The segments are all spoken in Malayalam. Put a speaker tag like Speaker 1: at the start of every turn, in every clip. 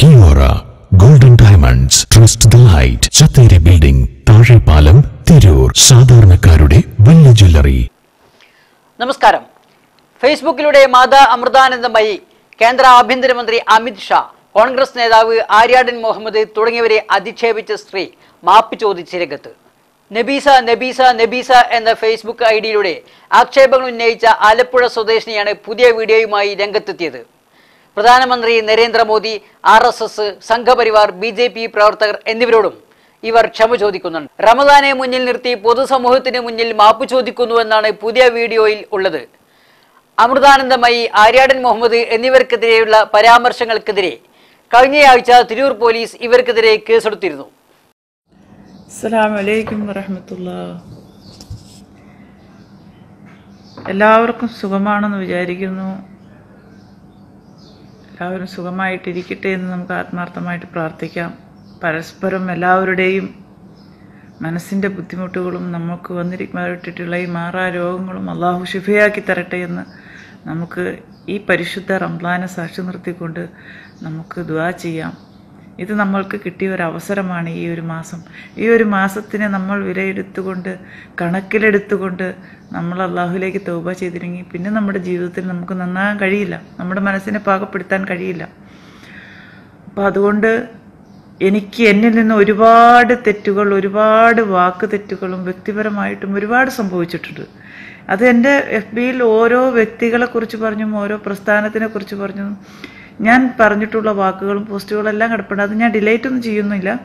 Speaker 1: Kiora golden diamonds trust the light Chatheri building Thazhepalam Tirur സാധാരണക്കാരുടെ വലിയ ജ്വല്ലറി.
Speaker 2: നമസ്കാരം. ഫേസ്ബുക്കിലൂടെ മാതാ അമൃതാനന്ദമയി കേന്ദ്ര ആഭ്യന്തരമന്ത്രി അമിത് ഷാ കോൺഗ്രസ് നേതാവ് ആര്യാടൻ മുഹമ്മദ് തുടങ്ങിയവരെ അധിക്ഷേപിച്ച സ്ത്രീ മാപ്പ് ചോദിച്ച രംഗത്ത്. നബീസ നബീസ നബീസ എന്ന ഫേസ്ബുക്ക് ഐ ഡിയിലൂടെ ആക്ഷേപങ്ങൾ ഉന്നയിച്ച ആലപ്പുഴ സ്വദേശിനിയാണ് പുതിയ വീഡിയോയുമായി രംഗത്തെത്തിയത്. പ്രധാനമന്ത്രി Narendra Modi R S S Sangh Parivar B J P പ്രവർത്തകർ എന്നിവരോടും ഇവർ ക്ഷമ ചോദിക്കുന്നുണ്ട്. റമദാനെ മുന്നിൽ നിർത്തി പൊതുസമൂഹത്തിന് മുന്നിൽ മാപ്പ് ചോദിക്കുന്നുവെന്നാണ് പുതിയ വീഡിയോയിൽ ഉള്ളത്. അമൃതാനന്ദമയി ആര്യാടൻ മുഹമ്മദ് എന്നിവർക്കെതിരെയുള്ള പരാമർശങ്ങൾക്കെതിരെ കഴിഞ്ഞയാഴ്ച തിരൂർ പോലീസ് ഇവർക്കെതിരെ കേസെടുത്തിരുന്നു.
Speaker 3: എല്ലാവർക്കും സുഖമാണെന്ന് വിചാരിക്കുന്നു. എല്ലാവരും സുഖമായിട്ടിരിക്കട്ടെ എന്ന് നമുക്ക് ആത്മാർത്ഥമായിട്ട് പ്രാർത്ഥിക്കാം. പരസ്പരം എല്ലാവരുടെയും മനസ്സിന്റെ ബുദ്ധിമുട്ടുകളും നമുക്ക് വന്നിരിക്കുമായിട്ടുള്ള ഈ മാറാ രോഗങ്ങളും അള്ളാഹു ശുഭയാക്കി തരട്ടെ എന്ന് നമുക്ക് ഈ പരിശുദ്ധ റംലാനെ സാക്ഷി നിർത്തിക്കൊണ്ട് നമുക്ക് ദുവാ ചെയ്യാം. ഇത് നമ്മൾക്ക് കിട്ടിയ ഒരു അവസരമാണ് ഈ ഒരു മാസം. ഈ ഒരു മാസത്തിനെ നമ്മൾ വിലയിരുത്തുകൊണ്ട് കണക്കിലെടുത്തുകൊണ്ട് നമ്മൾ അള്ളാഹുലേക്ക് തൗബ ചെയ്തിരുന്നെങ്കിൽ പിന്നെ നമ്മുടെ ജീവിതത്തിൽ നമുക്ക് നന്നാകാൻ കഴിയില്ല. നമ്മുടെ മനസ്സിനെ പാകപ്പെടുത്താൻ കഴിയില്ല. അപ്പോൾ അതുകൊണ്ട് എനിക്ക് എന്നിൽ നിന്ന് ഒരുപാട് തെറ്റുകൾ ഒരുപാട് വാക്ക് തെറ്റുകളും വ്യക്തിപരമായിട്ടും ഒരുപാട് സംഭവിച്ചിട്ടുണ്ട്. അത് എന്റെ എഫ് ബിയിൽ ഓരോ വ്യക്തികളെക്കുറിച്ച് പറഞ്ഞും ഓരോ പ്രസ്ഥാനത്തിനെ കുറിച്ച് പറഞ്ഞും ഞാൻ പറഞ്ഞിട്ടുള്ള വാക്കുകളും പോസ്റ്റുകളും എല്ലാം കിടപ്പുണ്ട്. അത് ഞാൻ ഡിലേറ്റ് ഒന്നും ചെയ്യുന്നില്ല.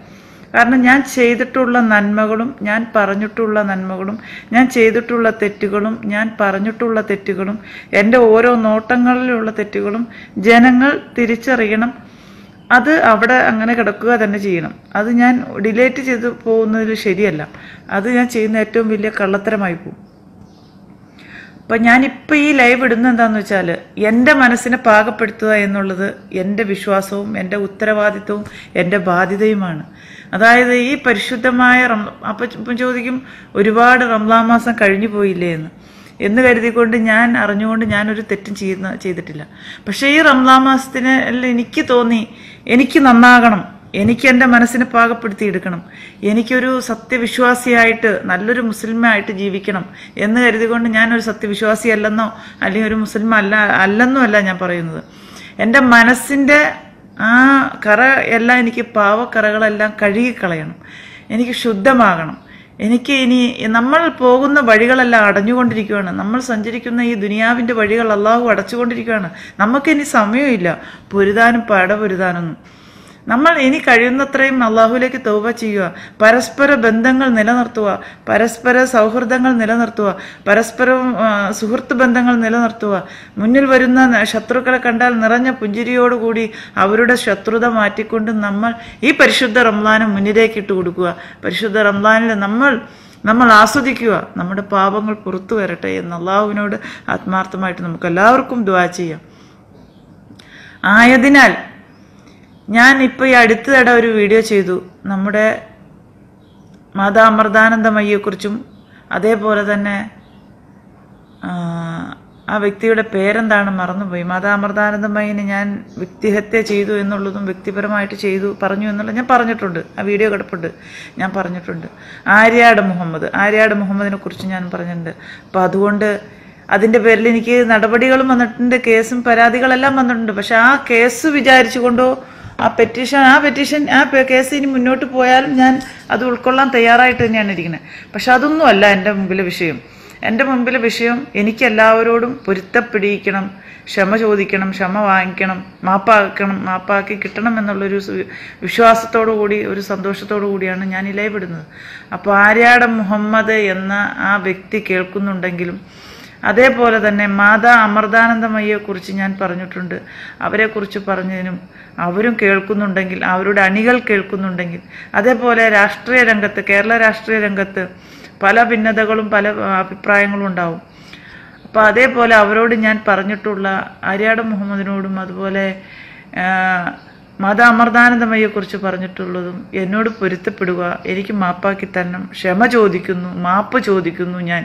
Speaker 3: കാരണം ഞാൻ ചെയ്തിട്ടുള്ള നന്മകളും ഞാൻ പറഞ്ഞിട്ടുള്ള നന്മകളും ഞാൻ ചെയ്തിട്ടുള്ള തെറ്റുകളും ഞാൻ പറഞ്ഞിട്ടുള്ള തെറ്റുകളും എന്റെ ഓരോ നോട്ടങ്ങളിലുള്ള തെറ്റുകളും ജനങ്ങൾ തിരിച്ചറിയണം. അത് അവിടെ അങ്ങനെ കിടക്കുക തന്നെ ചെയ്യണം. അത് ഞാൻ ഡിലേറ്റ് ചെയ്ത് പോകുന്നതിൽ ശരിയല്ല. അത് ഞാൻ ചെയ്യുന്ന ഏറ്റവും വലിയ കള്ളത്തരമായി പോകും. അപ്പം ഞാനിപ്പോൾ ഈ ലൈവ് ഇടുന്നത് എന്താണെന്ന് വെച്ചാൽ എന്റെ മനസ്സിനെ പാകപ്പെടുത്തുക എന്നുള്ളത് എന്റെ വിശ്വാസവും എന്റെ ഉത്തരവാദിത്വവും എന്റെ ബാധ്യതയുമാണ്. അതായത് ഈ പരിശുദ്ധമായ റം അപ്പം ചോദിക്കും ഒരുപാട് റംലാം മാസം കഴിഞ്ഞു പോയില്ലേ എന്ന്. എന്ന് കരുതിക്കൊണ്ട് ഞാൻ അറിഞ്ഞുകൊണ്ട് ഞാനൊരു തെറ്റും ചെയ്യുന്ന ചെയ്തിട്ടില്ല. പക്ഷേ ഈ റംലാം മാസത്തിന് എനിക്ക് തോന്നി എനിക്ക് നന്നാകണം. എനിക്ക് എന്റെ മനസ്സിനെ പാകപ്പെടുത്തിയെടുക്കണം എനിക്കൊരു സത്യവിശ്വാസിയായിട്ട് നല്ലൊരു മുസ്ലിമായിട്ട് ജീവിക്കണം എന്ന് കരുതികൊണ്ട് ഞാനൊരു സത്യവിശ്വാസി അല്ലെന്നോ അല്ലെങ്കിൽ ഒരു മുസ്ലിം അല്ല അല്ലെന്നോ അല്ല ഞാൻ പറയുന്നത്. എന്റെ മനസ്സിന്റെ ആ കറ എല്ലാം എനിക്ക് പാവക്കറകളെല്ലാം കഴുകിക്കളയണം. എനിക്ക് ശുദ്ധമാകണം. എനിക്ക് ഇനി നമ്മൾ പോകുന്ന വഴികളെല്ലാം അടഞ്ഞുകൊണ്ടിരിക്കുകയാണ് നമ്മൾ സഞ്ചരിക്കുന്ന ഈ ദുനിയാവിന്റെ വഴികൾ അള്ളാഹു അടച്ചുകൊണ്ടിരിക്കുകയാണ് നമുക്കിനി സമയമില്ല. പൊരുതാനും പടപൊരുതാനൊന്നും നമ്മൾ ഇനി കഴിയുന്നത്രയും അള്ളാഹുലേക്ക് തൗബ ചെയ്യുക. പരസ്പര ബന്ധങ്ങൾ നിലനിർത്തുക. പരസ്പര സൗഹൃദങ്ങൾ നിലനിർത്തുക. പരസ്പരം സുഹൃത്ത് ബന്ധങ്ങൾ നിലനിർത്തുക. മുന്നിൽ വരുന്ന ശത്രുക്കളെ കണ്ടാൽ നിറഞ്ഞ പുഞ്ചിരിയോടുകൂടി അവരുടെ ശത്രുത മാറ്റിക്കൊണ്ട് നമ്മൾ ഈ പരിശുദ്ധ റംലാനെ മുന്നിലേക്ക് ഇട്ട് കൊടുക്കുക. പരിശുദ്ധ റംലാനിൽ നമ്മൾ നമ്മൾ ആസ്വദിക്കുക. നമ്മുടെ പാപങ്ങൾ പുറത്തു വരട്ടെ എന്ന് അള്ളാഹുവിനോട് ആത്മാർത്ഥമായിട്ട് നമുക്ക് എല്ലാവർക്കും ദ്വാ ചെയ്യാം. ആയതിനാൽ ഞാൻ ഇപ്പോൾ ഈ അടുത്തിടെ ഒരു വീഡിയോ ചെയ്തു. നമ്മുടെ മാതാ അമൃതാനന്ദമയ്യെക്കുറിച്ചും അതേപോലെ തന്നെ ആ, വ്യക്തിയുടെ പേരെന്താണ് മറന്നുപോയി? മാതാ അമൃതാനന്ദമയിന് ഞാൻ വ്യക്തിഹത്യ ചെയ്തു എന്നുള്ളതും വ്യക്തിപരമായിട്ട് ചെയ്തു പറഞ്ഞു എന്നുള്ളത് ഞാൻ പറഞ്ഞിട്ടുണ്ട്. ആ വീഡിയോ കിടപ്പുണ്ട്. ഞാൻ പറഞ്ഞിട്ടുണ്ട്. ആര്യാട് മുഹമ്മദ്. ആര്യാട് മുഹമ്മദിനെ കുറിച്ച് ഞാൻ പറഞ്ഞിട്ടുണ്ട്. അപ്പം അതുകൊണ്ട് അതിന്റെ പേരിൽ എനിക്ക് നടപടികളും വന്നിട്ടുണ്ട് കേസും പരാതികളെല്ലാം വന്നിട്ടുണ്ട്. പക്ഷെ ആ കേസ് വിചാരിച്ചുകൊണ്ടോ ആ പെറ്റീഷൻ ആ പെറ്റീഷൻ ആ കേസ് ഇനി മുന്നോട്ട് പോയാലും ഞാൻ അത് ഉൾക്കൊള്ളാൻ തയ്യാറായിട്ട് തന്നെയാണ് ഇരിക്കുന്നത് പക്ഷെ അതൊന്നുമല്ല എന്റെ മുമ്പിലെ വിഷയം. എന്റെ മുമ്പിലെ വിഷയം എനിക്ക് എല്ലാവരോടും പൊരുത്തപ്പെടിയിക്കണം ക്ഷമ ചോദിക്കണം ക്ഷമ വാങ്ങിക്കണം മാപ്പാക്കണം മാപ്പാക്കി കിട്ടണം എന്നുള്ളൊരു വിശ്വാസത്തോടു കൂടി ഒരു സന്തോഷത്തോടു കൂടിയാണ് ഞാൻ ഇലയപ്പെടുന്നത് അപ്പോൾ ആര്യാട മുഹമ്മദ് എന്ന ആ വ്യക്തി കേൾക്കുന്നുണ്ടെങ്കിലും അതേപോലെ തന്നെ മാതാ അമൃതാനന്ദമയ്യെക്കുറിച്ച് ഞാൻ പറഞ്ഞിട്ടുണ്ട്. അവരെക്കുറിച്ച് പറഞ്ഞതിനും അവരും കേൾക്കുന്നുണ്ടെങ്കിൽ അവരുടെ അണികൾ കേൾക്കുന്നുണ്ടെങ്കിൽ അതേപോലെ രാഷ്ട്രീയ രംഗത്ത് കേരള രാഷ്ട്രീയ രംഗത്ത് പല ഭിന്നതകളും പല അഭിപ്രായങ്ങളും ഉണ്ടാവും. അപ്പോൾ അതേപോലെ അവരോട് ഞാൻ പറഞ്ഞിട്ടുള്ള ആര്യാട മുഹമ്മദിനോടും അതുപോലെ മത അമൃതാനന്ദമയ്യെക്കുറിച്ച് പറഞ്ഞിട്ടുള്ളതും എന്നോട് പൊരുത്തപ്പെടുക എനിക്ക് മാപ്പാക്കി തരണം ക്ഷമ ചോദിക്കുന്നു മാപ്പ് ചോദിക്കുന്നു ഞാൻ.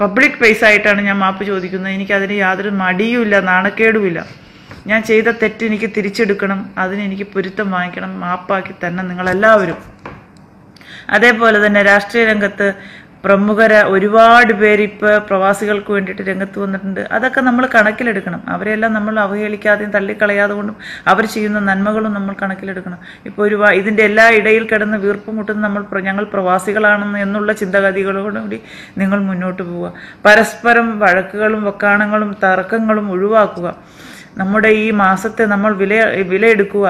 Speaker 3: പബ്ലിക് പ്ലേസ് ആയിട്ടാണ് ഞാൻ മാപ്പ് ചോദിക്കുന്നത്. എനിക്കതിന് യാതൊരു മടിയുമില്ല നാണക്കേടുമില്ല. ഞാൻ ചെയ്ത തെറ്റ് എനിക്ക് തിരിച്ചെടുക്കണം. അതിന് എനിക്ക് പൊരുത്തം വാങ്ങിക്കണം. മാപ്പാക്കി തന്നെ നിങ്ങളെല്ലാവരും. അതേപോലെ തന്നെ രാഷ്ട്രീയ രംഗത്ത് പ്രമുഖര ഒരുപാട് പേര് ഇപ്പോൾ പ്രവാസികൾക്ക് വേണ്ടിയിട്ട് രംഗത്ത് വന്നിട്ടുണ്ട്. അതൊക്കെ നമ്മൾ കണക്കിലെടുക്കണം. അവരെല്ലാം നമ്മൾ അവഹേളിക്കാതെയും തള്ളിക്കളയാതെ കൊണ്ടും അവർ ചെയ്യുന്ന നന്മകളും നമ്മൾ കണക്കിലെടുക്കണം. ഇപ്പോൾ ഒരു ഇതിന്റെ എല്ലാ ഇടയിൽ കിടന്ന് വീർപ്പ് മുട്ടുന്ന നമ്മൾ ഞങ്ങൾ പ്രവാസികളാണെന്ന് എന്നുള്ള ചിന്താഗതികളോടുകൂടി നിങ്ങൾ മുന്നോട്ട് പോവുക. പരസ്പരം വഴക്കുകളും വക്കാണങ്ങളും തർക്കങ്ങളും ഒഴിവാക്കുക. നമ്മുടെ ഈ മാസത്തെ നമ്മൾ വില വിലയെടുക്കുക.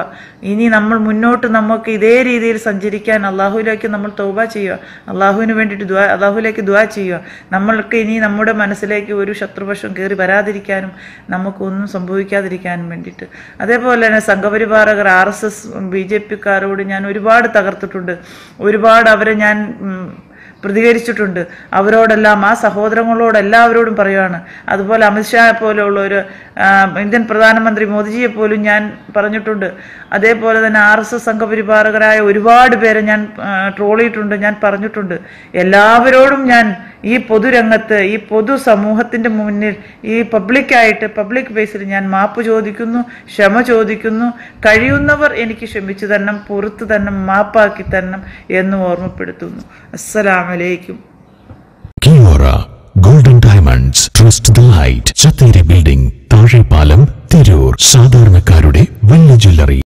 Speaker 3: ഇനി നമ്മൾ മുന്നോട്ട് നമുക്ക് ഇതേ രീതിയിൽ സഞ്ചരിക്കാൻ അള്ളാഹുവിലേക്ക് നമ്മൾ തൗബ ചെയ്യുക. അള്ളാഹുവിന് വേണ്ടിയിട്ട് ദ്വാ അള്ളാഹുവിലേക്ക് ദ്വാ ചെയ്യുക. നമ്മൾക്ക് ഇനി നമ്മുടെ മനസ്സിലേക്ക് ഒരു ശത്രുപക്ഷം കയറി വരാതിരിക്കാനും നമുക്കൊന്നും സംഭവിക്കാതിരിക്കാനും വേണ്ടിയിട്ട്. അതേപോലെ തന്നെ സംഘപരിപാലകർ R S S B J പിക്കാരോട് ഞാൻ ഒരുപാട് തകർത്തിട്ടുണ്ട്. ഒരുപാട് അവരെ ഞാൻ പ്രതികരിച്ചിട്ടുണ്ട്. അവരോടെല്ലാം ആ സഹോദരങ്ങളോട് എല്ലാവരോടും പറയുകയാണ് അതുപോലെ അമിത്ഷാ പോലെയുള്ള ഒരു ഇന്ത്യൻ പ്രധാനമന്ത്രി മോദിജിയെ പോലും ഞാൻ പറഞ്ഞിട്ടുണ്ട്. അതേപോലെ തന്നെ ആർ എസ് എസ് സംഘപരിപാലകരായ ഒരുപാട് പേരെ ഞാൻ ട്രോളിയിട്ടുണ്ട് ഞാൻ പറഞ്ഞിട്ടുണ്ട്. എല്ലാവരോടും ഞാൻ ഈ പൊതുരംഗത്ത് ഈ പൊതു സമൂഹത്തിന്റെ മുന്നിൽ ഈ പബ്ലിക്കായിട്ട് പബ്ലിക് ബേസിൽ ഞാൻ മാപ്പ് ചോദിക്കുന്നു ക്ഷമ ചോദിക്കുന്നു. കഴിയുന്നവർ എനിക്ക് ക്ഷമിച്ചു തരണം പുറത്തു തന്നെ മാപ്പാക്കി തരണം എന്ന് ഓർമ്മപ്പെടുത്തുന്നു. അസ്സലാമലൈക്കും.
Speaker 1: Golden diamonds trust the light Chatheri building Thazhepalam Tirur. സാധാരണക്കാരുടെ വലിയ ജ്വല്ലറി.